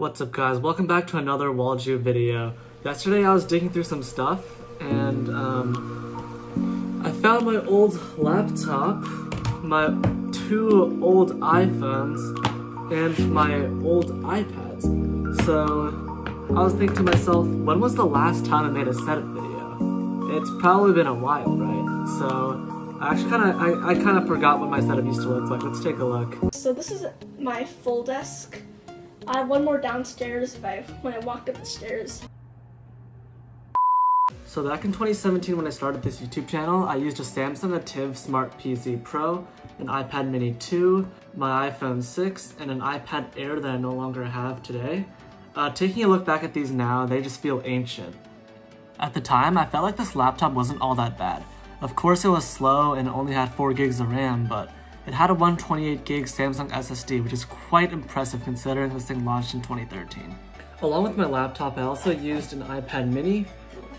What's up guys, welcome back to another Walju video. Yesterday I was digging through some stuff and um, I found my old laptop, my two old iPhones, and my old iPads. So I was thinking to myself, when was the last time I made a setup video? It's probably been a while, right? So I actually kind of I, I kind of forgot what my setup used to look like. Let's take a look. So this is my full desk. I have one more downstairs if I when I walked up the stairs. So back in 2017 when I started this YouTube channel, I used a Samsung Ativ Smart PC Pro, an iPad mini 2, my iPhone 6, and an iPad Air that I no longer have today. Uh, taking a look back at these now, they just feel ancient. At the time, I felt like this laptop wasn't all that bad. Of course it was slow and only had 4 gigs of RAM, but it had a 128 gig Samsung SSD, which is quite impressive considering this thing launched in 2013. Along with my laptop, I also used an iPad mini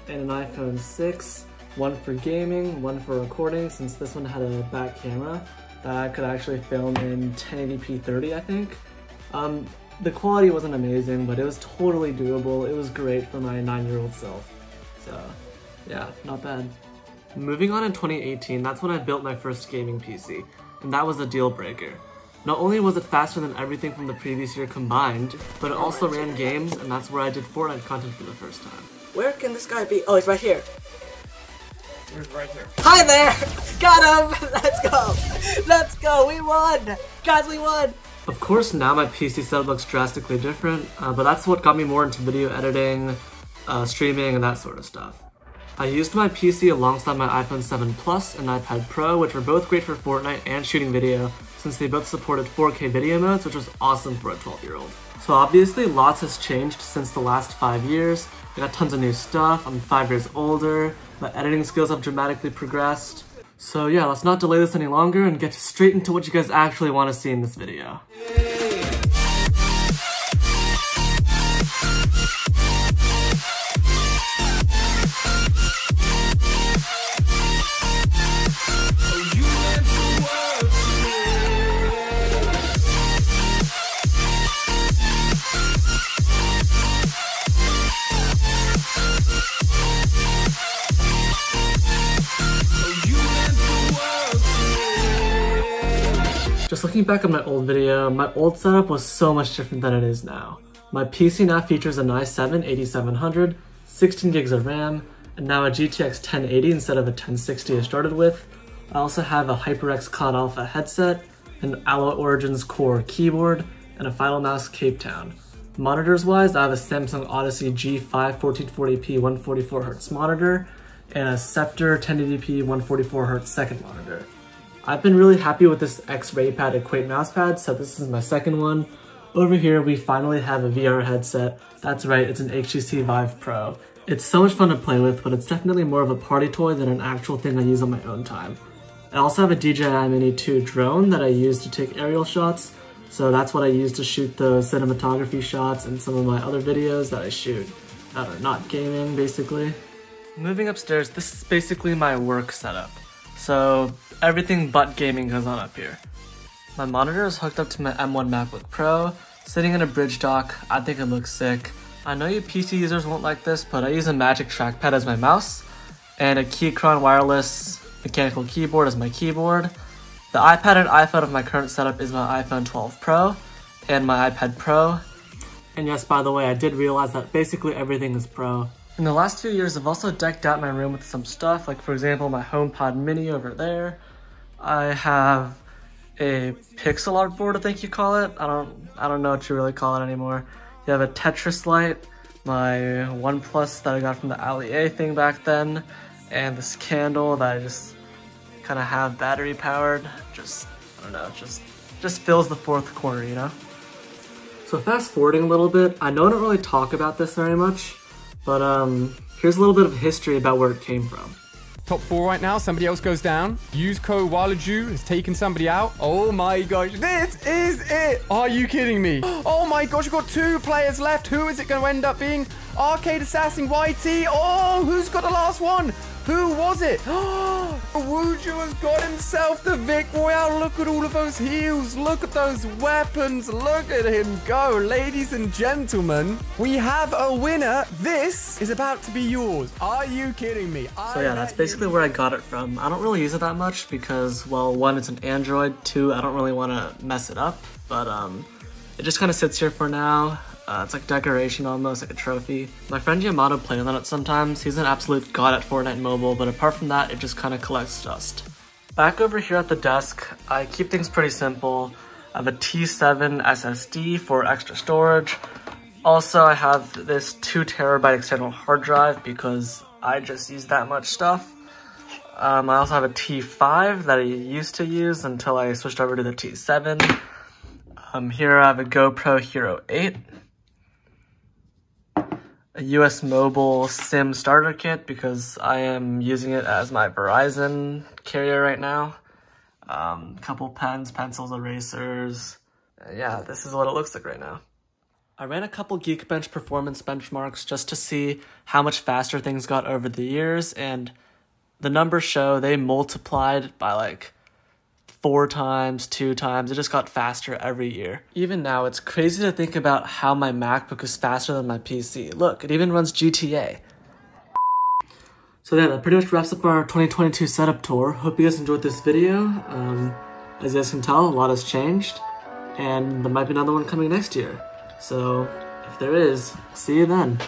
and an iPhone 6, one for gaming, one for recording, since this one had a back camera that I could actually film in 1080p 30, I think. Um, the quality wasn't amazing, but it was totally doable. It was great for my nine-year-old self. So, yeah, not bad. Moving on in 2018, that's when I built my first gaming PC, and that was a deal breaker. Not only was it faster than everything from the previous year combined, but it also ran games, and that's where I did Fortnite content for the first time. Where can this guy be? Oh, he's right here. He's right here. Hi there! Got him! Let's go! Let's go! We won! Guys, we won! Of course, now my PC setup looks drastically different, uh, but that's what got me more into video editing, uh, streaming, and that sort of stuff. I used my PC alongside my iPhone 7 Plus and iPad Pro, which were both great for Fortnite and shooting video, since they both supported 4K video modes, which was awesome for a 12 year old. So obviously lots has changed since the last 5 years, I got tons of new stuff, I'm 5 years older, my editing skills have dramatically progressed. So yeah, let's not delay this any longer and get straight into what you guys actually want to see in this video. Just looking back at my old video, my old setup was so much different than it is now. My PC now features an i7 8700, 16 gigs of RAM, and now a GTX 1080 instead of a 1060 I started with. I also have a HyperX Cloud Alpha headset, an Alloy Origins Core keyboard, and a Final Mouse Cape Town. Monitors wise, I have a Samsung Odyssey G5 1440p 144Hz monitor, and a Sceptre 1080p 144Hz second monitor. I've been really happy with this X-Ray Pad Equate mousepad, so this is my second one. Over here, we finally have a VR headset. That's right, it's an HTC Vive Pro. It's so much fun to play with, but it's definitely more of a party toy than an actual thing I use on my own time. I also have a DJI Mini 2 drone that I use to take aerial shots, so that's what I use to shoot the cinematography shots and some of my other videos that I shoot that are not gaming, basically. Moving upstairs, this is basically my work setup. So everything but gaming goes on up here. My monitor is hooked up to my M1 MacBook Pro, sitting in a Brydge dock, I think it looks sick. I know you PC users won't like this, but I use a Magic Trackpad as my mouse, and a Keychron wireless mechanical keyboard as my keyboard. The iPad and iPhone of my current setup is my iPhone 12 Pro, and my iPad Pro. And yes, by the way, I did realize that basically everything is Pro. In the last few years, I've also decked out my room with some stuff, like for example, my HomePod Mini over there, I have a pixel art board, I think you call it. I don't, I don't know what you really call it anymore. You have a Tetris light, my OnePlus that I got from the Ali-A thing back then, and this candle that I just kind of have battery powered. Just, I don't know, just, just fills the fourth corner, you know? So fast forwarding a little bit, I know I don't really talk about this very much, but um, here's a little bit of history about where it came from. Top four right now. Somebody else goes down. Use code Walaju has taken somebody out. Oh my gosh. This is it. Are you kidding me? Oh my gosh. We've got two players left. Who is it going to end up being? Arcade Assassin YT. Oh, who's got the last one? Who was it? Wuju has got himself the Vic Royale. Look at all of those heals. Look at those weapons. Look at him go. Ladies and gentlemen, we have a winner. This is about to be yours. Are you kidding me? I So yeah, that's basically where I got it from. I don't really use it that much because, well, one, it's an Android. Two, I don't really want to mess it up. But um, it just kind of sits here for now. Uh, it's like decoration almost, like a trophy. My friend Yamato plays on it sometimes. He's an absolute god at Fortnite Mobile, but apart from that, it just kind of collects dust. Back over here at the desk, I keep things pretty simple. I have a T7 SSD for extra storage. Also, I have this 2 terabyte external hard drive because I just use that much stuff. Um, I also have a T5 that I used to use until I switched over to the T7. Um, here I have a GoPro Hero 8 a US Mobile SIM starter kit because I am using it as my Verizon carrier right now. Um, couple pens, pencils, erasers. Yeah, this is what it looks like right now. I ran a couple Geekbench performance benchmarks just to see how much faster things got over the years, and the numbers show they multiplied by like four times, two times. It just got faster every year. Even now, it's crazy to think about how my MacBook is faster than my PC. Look, it even runs GTA. So yeah, that pretty much wraps up our 2022 setup tour. Hope you guys enjoyed this video. Um, as you guys can tell, a lot has changed, and there might be another one coming next year. So if there is, see you then.